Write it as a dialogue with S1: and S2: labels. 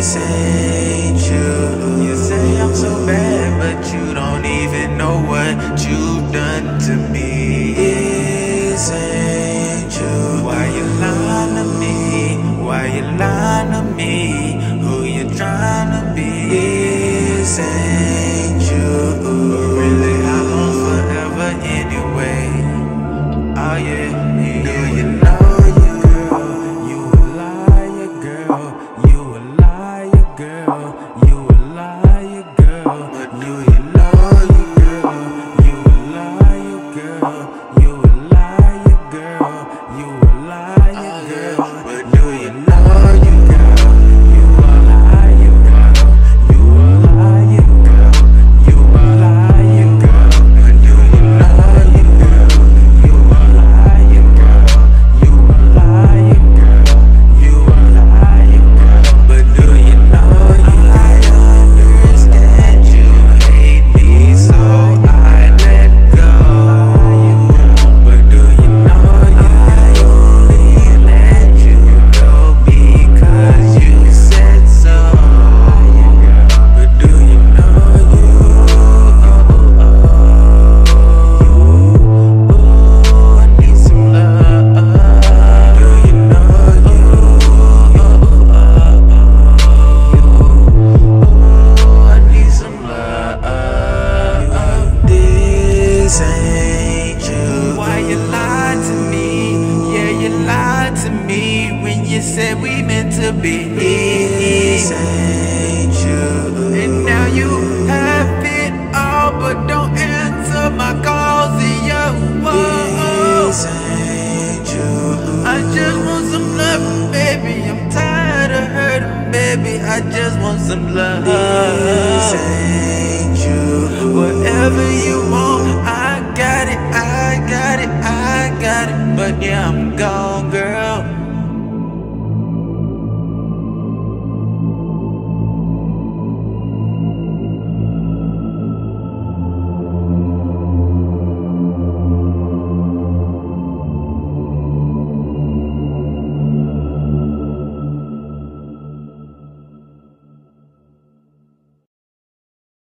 S1: this ain't you. You say I'm so bad, but you don't even know what you've done to me. This ain't you. Why you lying to me? Why you lying to me? Who you trying to be? This ain't This ain't you. Why you lied to me? Yeah, you lied to me when you said we meant to be. This ain't you. And now you have it all, but don't answer my calls. And yo, this ain't you. I just want some love, baby. I'm tired of hurting, baby. I just want some love. This ain't you. Whatever you want, I got it, I got it, I got it. But yeah, I'm gone.